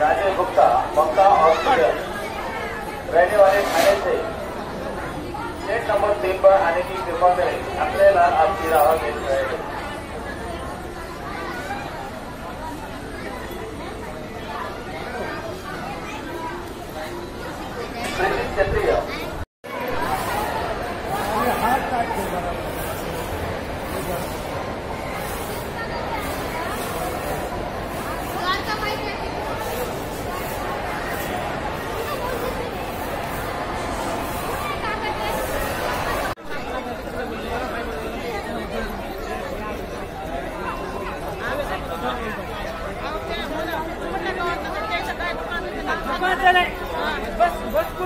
राजेश गुप्ता मक्का hospital रहने वाले थाने से स्टेट नंबर तीन पर आने की कृपा करें अपने लाल आपकी राहत मिल रहे हैं क्षेत्रीय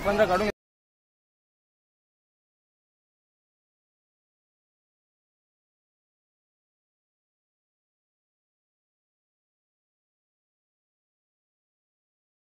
पंधरा काढून